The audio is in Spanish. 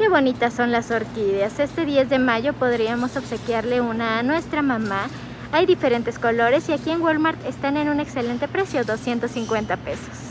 Qué bonitas son las orquídeas. Este 10 de mayo podríamos obsequiarle una a nuestra mamá. Hay diferentes colores y aquí en Walmart están en un excelente precio, 250 pesos.